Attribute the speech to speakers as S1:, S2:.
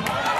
S1: Bye.